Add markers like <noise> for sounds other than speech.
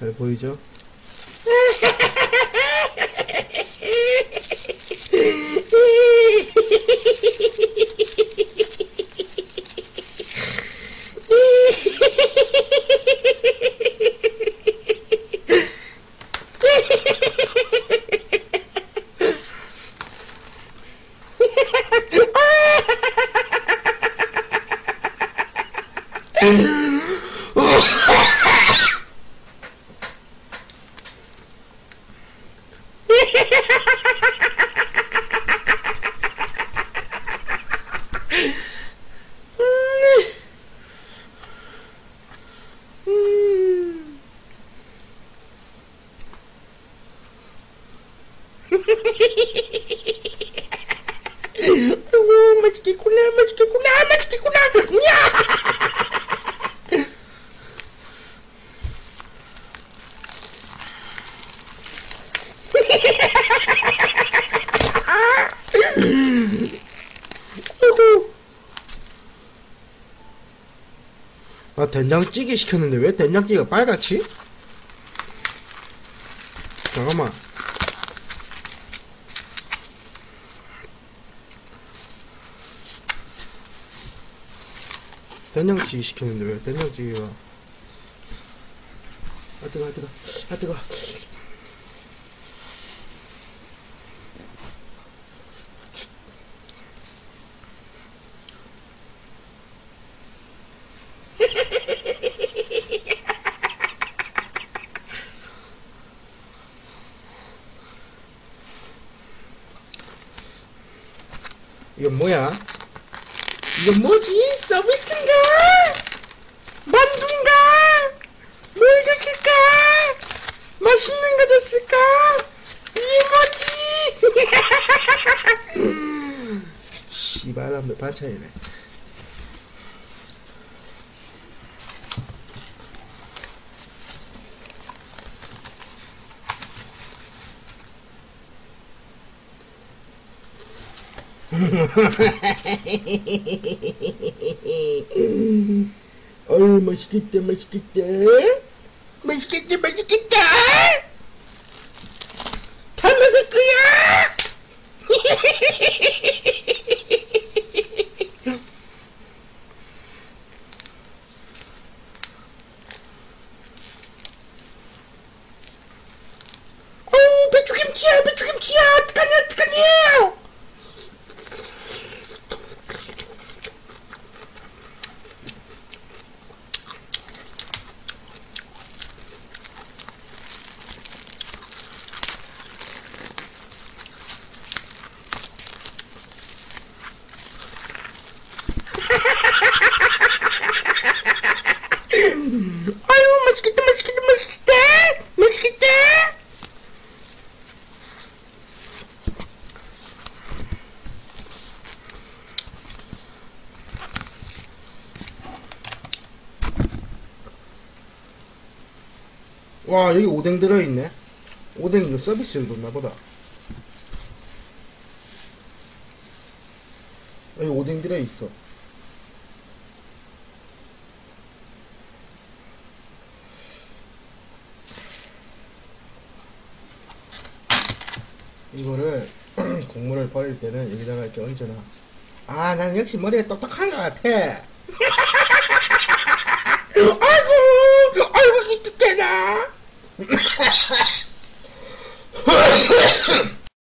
잘 보이죠? <laughs> 아이고 맛있겠구나 맛있겠구나 맛있겠구나 야! 아이고 아 된장찌개 시켰는데 왜 된장찌개가 빨갛지? 잠깐만 된장찌개 시켰는데 왜 된장찌개가? 아 뜨거 아 뜨거. 아 뜨거. <laughs> 이건 뭐야? 이건 뭐지? 서비스인가? 만두인가? 뭘 줬을까? 맛있는 거 줬을까? 이게 뭐지? <laughs> 씨발람들 반찬이네. 어우 맛있겠다 맛있겠다 맛있겠다 맛있겠다 다 먹을 거야 어우 배추김치야 배추김치야 어떡하냐 어떡하냐 아유 맛있겠다 맛있겠다 맛있겠다. 맛있겠다. 와 여기 오뎅 들어있네. 오뎅 이거 서비스로 줬나 보다. 여기 오뎅 들어있어 이거를 <clears throat> 국물을 버릴 때는 여기다가 이렇게 얹어놔. 아, 난 역시 머리가 똑똑한 것 같아. <laughs> 아이고, 아이고, 기특해라. <laughs>